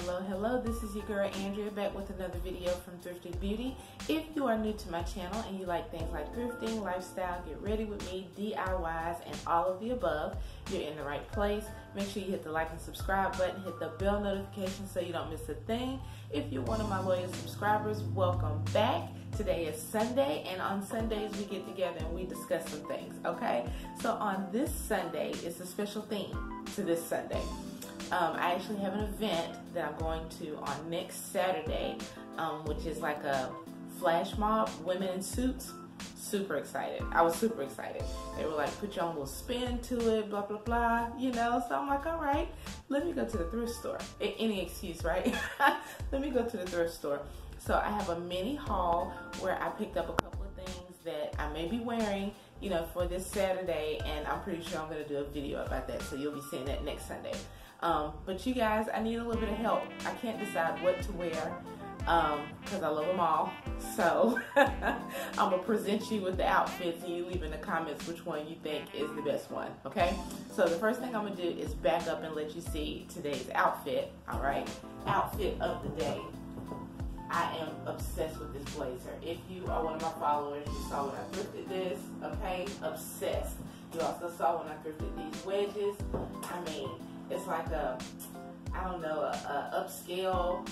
hello, hello. This is your girl Andrea back with another video from Thrifted Beauty. If you are new to my channel and you like things like thrifting, lifestyle, get ready with me, DIYs, and all of the above, you're in the right place. Make sure you hit the like and subscribe button, hit the bell notification so you don't miss a thing. If you're one of my loyal subscribers, welcome back. Today is Sunday, and on Sundays we get together and we discuss some things, okay? So on this Sunday, it's a special theme to this Sunday. Um, I actually have an event that I'm going to on next Saturday, um, which is like a flash mob, women in suits. Super excited. I was super excited. They were like, put your own little spin to it, blah, blah, blah, you know? So I'm like, all right, let me go to the thrift store. Any excuse, right? let me go to the thrift store. So I have a mini haul where I picked up a couple of things that I may be wearing, you know, for this Saturday, and I'm pretty sure I'm gonna do a video about that. So you'll be seeing that next Sunday. Um, but you guys, I need a little bit of help. I can't decide what to wear because um, I love them all. So I'm gonna present you with the outfits and you leave in the comments which one you think is the best one, okay? So the first thing I'm gonna do is back up and let you see today's outfit, all right? Outfit of the day. I am obsessed with this blazer. If you are one of my followers, you saw when I thrifted this, okay? Obsessed. You also saw when I thrifted these wedges. I mean, it's like a, I don't know, a, a upscale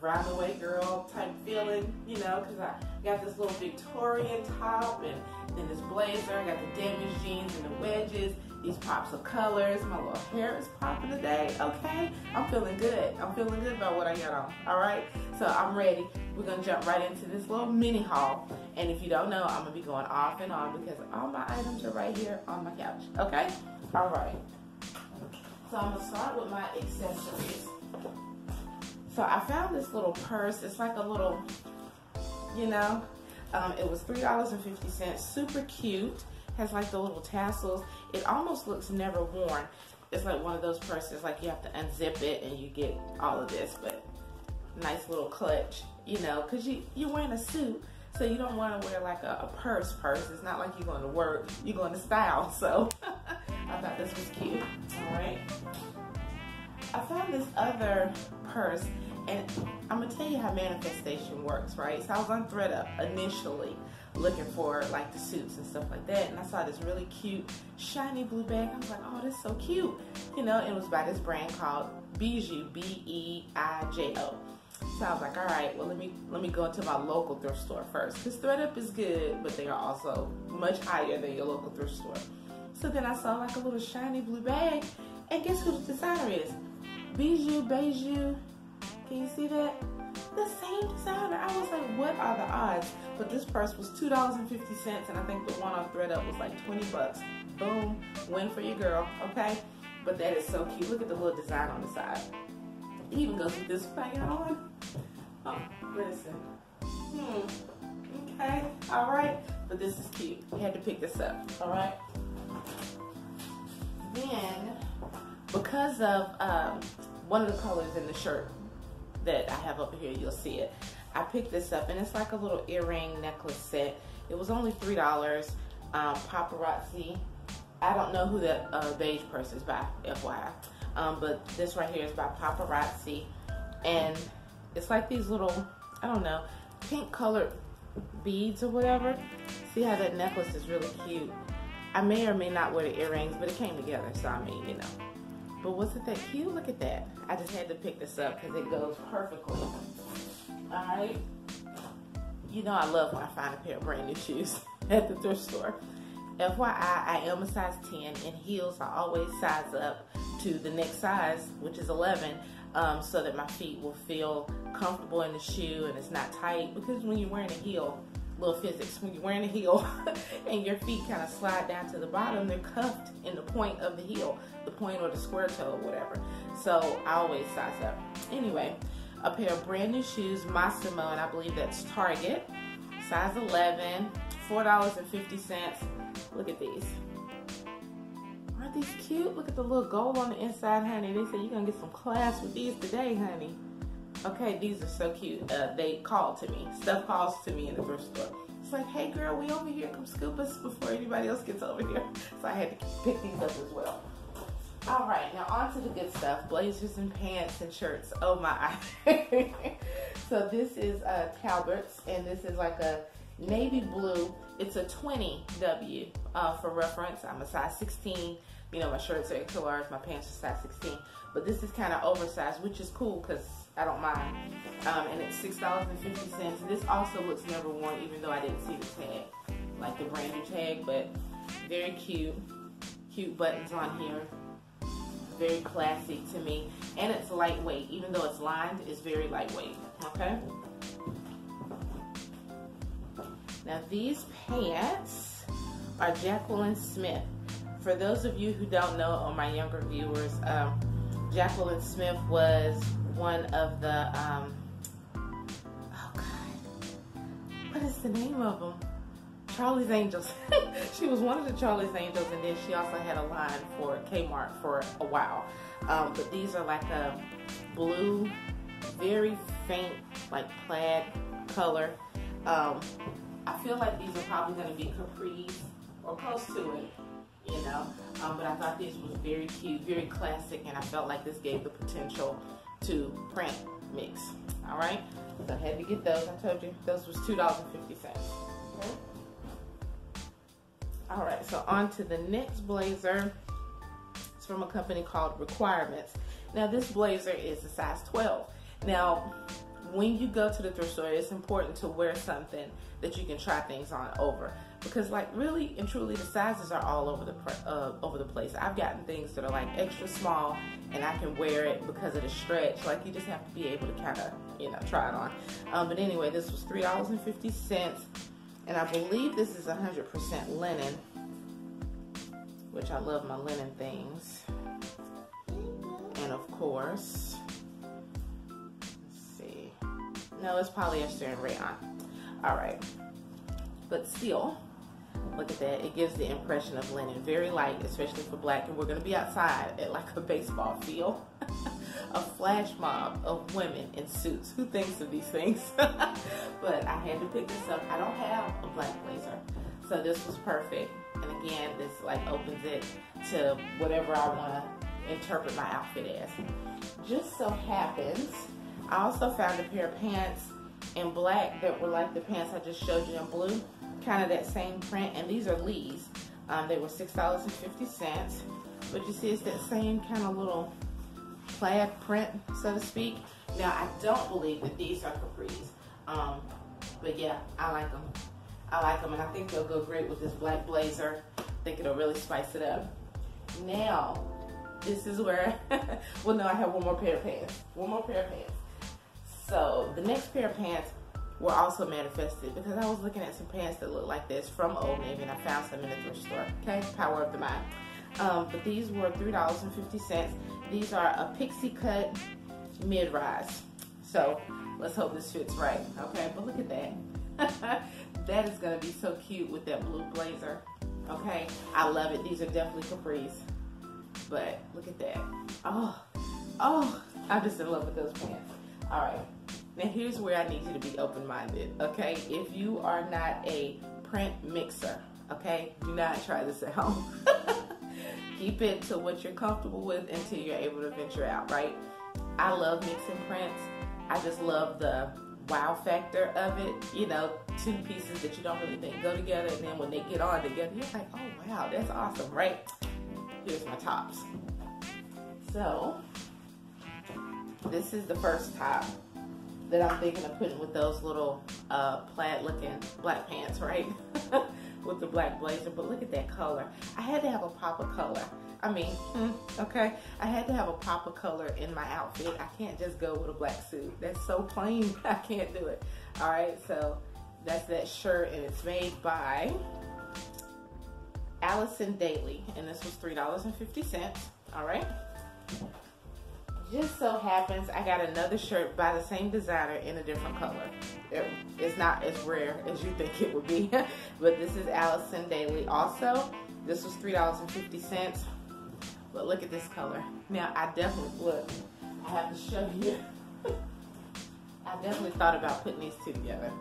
round the way girl type feeling, you know, because I got this little Victorian top and then this blazer, I got the damaged jeans and the wedges, these pops of colors, my little hair is popping today, okay? I'm feeling good. I'm feeling good about what I got on, all right? So I'm ready. We're gonna jump right into this little mini haul. And if you don't know, I'm gonna be going off and on because all my items are right here on my couch, okay? All right. So I'm gonna start with my accessories. So I found this little purse. It's like a little, you know, um, it was $3.50, super cute. Has like the little tassels. It almost looks never worn. It's like one of those purses, like you have to unzip it and you get all of this, but nice little clutch, you know, cause you, you're wearing a suit. So you don't want to wear like a, a, purse purse. It's not like you're going to work. You're going to style. So I thought this was cute. All right. I found this other purse and I'm gonna tell you how manifestation works, right? So I was on ThredUp initially looking for like the suits and stuff like that, and I saw this really cute shiny blue bag. I was like, oh, that's so cute, you know. It was by this brand called Beijo, B-E-I-J-O. So I was like, all right, well let me let me go into my local thrift store first, because ThredUp is good, but they are also much higher than your local thrift store. So then I saw like a little shiny blue bag, and guess who the designer is? Beijo, Beijo. Can you see that? The same designer. I was like, what are the odds? But this purse was $2.50 and I think the one on ThredUp was like 20 bucks. Boom, win for your girl, okay? But that is so cute. Look at the little design on the side. Even goes with this bag on. Oh, listen. Hmm. Okay, all right. But this is cute. We had to pick this up, all right? Then, because of um, one of the colors in the shirt that I have up here, you'll see it. I picked this up and it's like a little earring necklace set. It was only $3, um, paparazzi. I don't know who that uh, beige person is by, FYI. Um, but this right here is by paparazzi. And it's like these little, I don't know, pink colored beads or whatever. See how that necklace is really cute. I may or may not wear the earrings, but it came together, so I mean, you know. But wasn't that cute? Look at that. I just had to pick this up because it goes perfectly. Alright. You know I love when I find a pair of brand new shoes at the thrift store. FYI, I am a size 10 and heels I always size up to the next size, which is 11, um, so that my feet will feel comfortable in the shoe and it's not tight. Because when you're wearing a heel, little physics. When you're wearing a heel and your feet kind of slide down to the bottom, they're cuffed in the point of the heel, the point or the square toe or whatever. So I always size up. Anyway, a pair of brand new shoes, Mossimo, and I believe that's Target, size 11, $4.50. Look at these. Aren't these cute? Look at the little gold on the inside, honey. They said you're to get some class with these today, honey. Okay, these are so cute. Uh, they called to me. Stuff calls to me in the thrift store. It's like, hey girl, we over here. Come scoop us before anybody else gets over here. So I had to pick these up as well. All right, now on to the good stuff. Blazers and pants and shirts. Oh my. so this is uh, Talbot's and this is like a navy blue. It's a 20W uh, for reference. I'm a size 16. You know, my shirts are extra large, my pants are size 16. But this is kind of oversized, which is cool because I don't mind. Um, and it's $6.50. This also looks never worn, even though I didn't see the tag, like the brand new tag, but very cute. Cute buttons on here. Very classy to me. And it's lightweight. Even though it's lined, it's very lightweight. Okay? Now these pants are Jaclyn Smith. For those of you who don't know, or my younger viewers, um, Jaclyn Smith was one of the, um, oh God, what is the name of them? Charlie's Angels. she was one of the Charlie's Angels, and then she also had a line for Kmart for a while. Um, but these are like a blue, very faint, like plaid color. Um, I feel like these are probably going to be capris or close to it, you know. Um, but I thought this was very cute, very classic, and I felt like this gave the potential to print mix. All right, so I had to get those. I told you those was two dollars and fifty cents. Okay. All right, so on to the next blazer. It's from a company called Requirements. Now this blazer is a size 12. Now, when you go to the thrift store, it's important to wear something that you can try things on over. Because like really and truly the sizes are all over the uh, over the place. I've gotten things that are like extra small and i can wear it because of the stretch. Like you just have to be able to kind of you know try it on. Um, but anyway this was three dollars and fifty cents. And i believe this is 100 percent linen which i love my linen things. And of course no it's polyester and rayon all right but still Look at that. It gives the impression of linen. Very light, especially for black. And we're to be outside at like a baseball field. a flash mob of women in suits. Who thinks of these things? but I had to pick this up. I don't have a black blazer. So this was perfect. And again, this like opens it to whatever I want to interpret my outfit as. Just so happens, I also found a pair of pants in black that were like the pants I just showed you in blue kind of that same print, and these are Lee's. Um, they were $6.50, but you see it's that same kind of little plaid print, so to speak. Now, I don't believe that these are capris, um, but yeah, I like them. I like them, and I think they'll go great with this black blazer. I think it'll really spice it up. Now, this is where, well, no, I have one more pair of pants. One more pair of pants. So, the next pair of pants were also manifested because I was looking at some pants that look like this from Old Navy and I found some in the thrift store. Okay, power of the mind. Um, but these were $3.50. These are a pixie cut mid-rise. So let's hope this fits right. Okay, but look at that. that is gonna be so cute with that blue blazer. Okay, I love it. These are definitely capris. But look at that. Oh, oh, I'm just in love with those pants. All right. Now here's where I need you to be open-minded, okay? If you are not a print mixer, okay, do not try this at home. Keep it to what you're comfortable with until you're able to venture out, right? I love mixing prints. I just love the wow factor of it. You know, two pieces that you don't really think go together, and then when they get on together, you're like, oh wow, that's awesome, right? Here's my tops. So, this is the first top that I'm thinking of putting with those little uh, plaid looking black pants, right? with the black blazer, but look at that color. I had to have a pop of color. I mean, okay, I had to have a pop of color in my outfit. I can't just go with a black suit. That's so plain. I can't do it. All right, so that's that shirt, and it's made by Allison Daly, and this was $3.50. All right just so happens I got another shirt by the same designer in a different color. it's not as rare as you think it would be, but this is Allison Daly. Also, this was $3.50, but look at this color. Now, I definitely, look, I have to show you. I definitely thought about putting these two together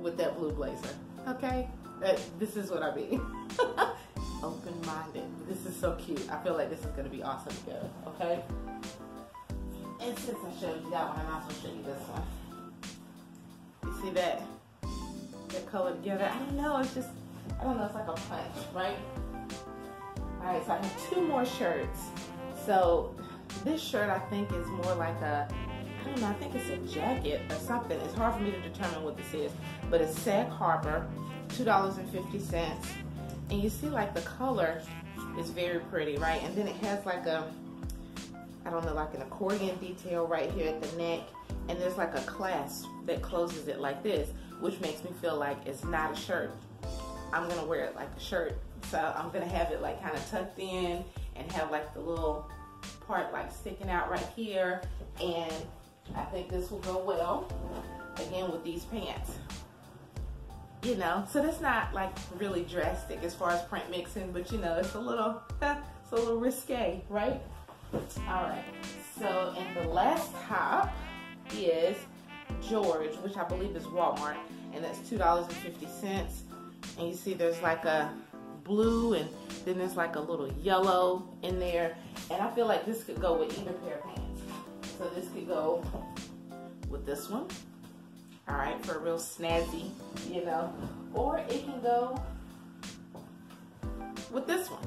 with that blue blazer, okay? This is what I mean. Open-minded. This is so cute. I feel like this is gonna be awesome to go, okay? Since I showed you that one, I might as well show you this one. You see that? That color together? I don't know, it's just, I don't know, it's like a punch, right? All right, so I have two more shirts. So this shirt I think is more like a, I don't know, I think it's a jacket or something. It's hard for me to determine what this is, but it's Sag Harbor, $2.50. And you see like the color is very pretty, right? And then it has like a, I don't know, like an accordion detail right here at the neck. And there's like a clasp that closes it like this, which makes me feel like it's not a shirt. I'm gonna wear it like a shirt. So I'm gonna have it like kind of tucked in and have like the little part like sticking out right here. And I think this will go well, again, with these pants. You know, so that's not like really drastic as far as print mixing, but you know, it's a little, it's a little risque, right? All right, so and the last top is George, which I believe is Walmart, and that's $2.50. And you see there's like a blue and then there's like a little yellow in there. And I feel like this could go with either pair of pants. So this could go with this one. All right, for a real snazzy, you know. Or it can go with this one.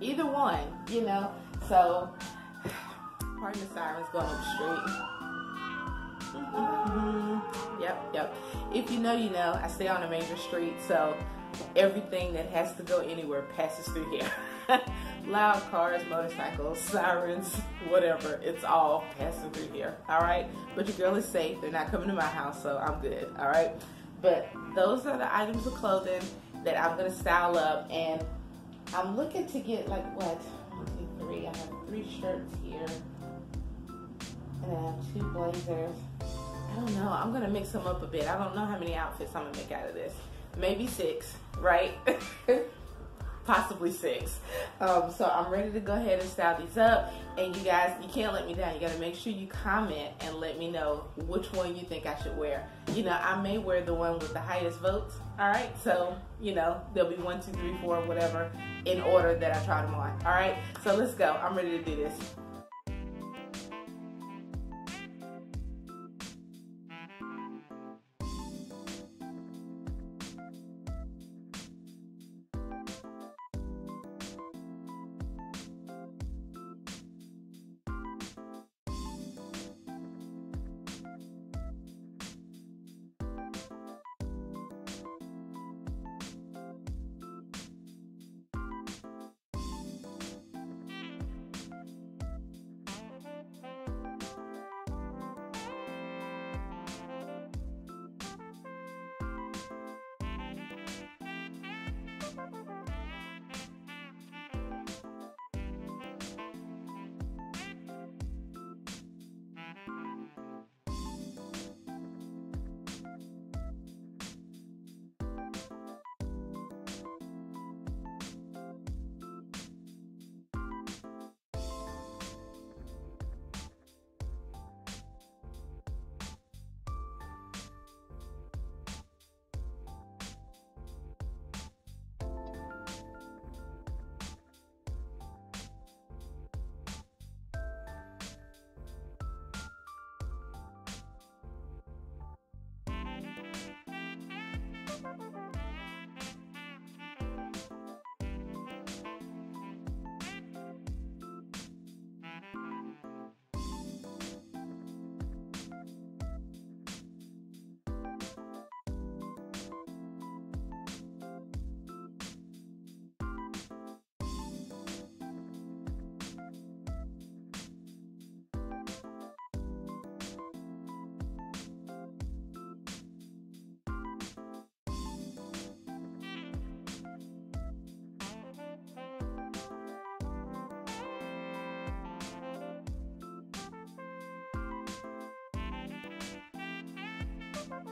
Either one, you know. So, pardon the sirens going up street. Mm-hmm. Yep, yep. If you know, you know. I stay on a major street, so everything that has to go anywhere passes through here. Loud cars, motorcycles, sirens, whatever. It's all passing through here. All right. But your girl is safe. They're not coming to my house, so I'm good. All right. But those are the items of clothing that I'm gonna style up, and I'm looking to get like what I have three shirts here, and I have two blazers. I don't know. I'm gonna mix them up a bit. I don't know how many outfits I'm gonna make out of this maybe six, right? Possibly six. Um, so I'm ready to go ahead and style these up. And you guys, you can't let me down. You got to make sure you comment and let me know which one you think I should wear. You know, I may wear the one with the highest votes. All right. So, you know, there'll be one, two, three, four, whatever in order that I try them on. All right. So let's go. I'm ready to do this. ハハハハ!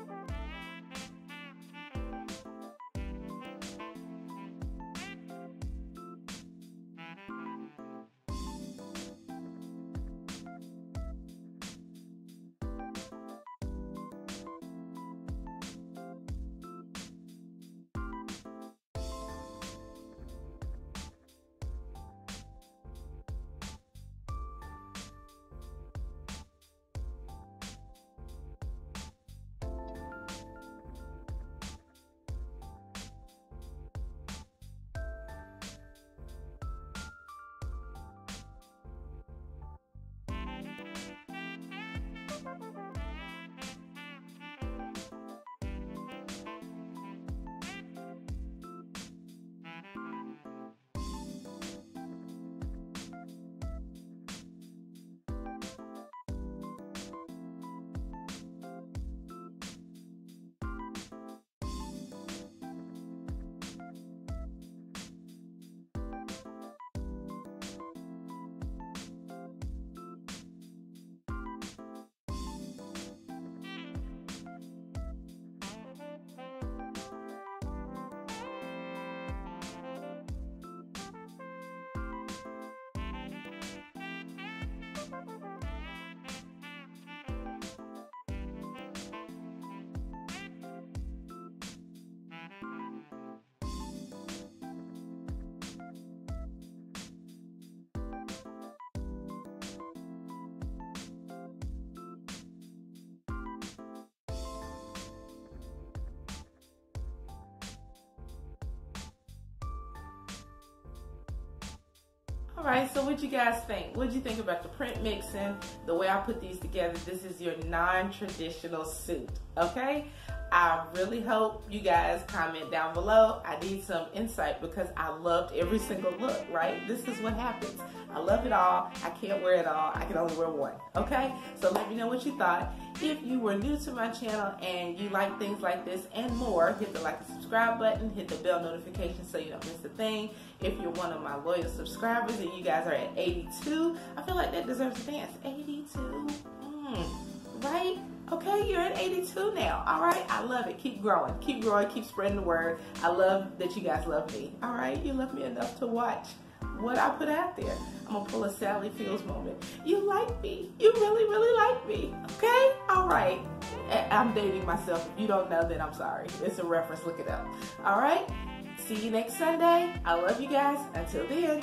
All right, so what you guys think? What do you think about the print mixing, the way I put these together? This is your non-traditional suit, okay? I really hope you guys comment down below. I need some insight because I loved every single look, right? This is what happens. I love it all. I can't wear it all. I can only wear one, okay? So let me know what you thought. If you were new to my channel and you like things like this and more, hit the like and subscribe button, hit the bell notification so you don't miss a thing. If you're one of my loyal subscribers and you guys are at 82, I feel like that deserves a dance. 82, mm, right? Okay, you're at 82 now. All right, I love it. Keep growing. Keep growing. Keep spreading the word. I love that you guys love me. All right, you love me enough to watch what I put out there. I'm gonna pull a Sally Fields moment. You like me. You really, really like me. Okay? All right. I'm dating myself. If you don't know, then I'm sorry. It's a reference. Look it up. All right? See you next Sunday. I love you guys. Until then.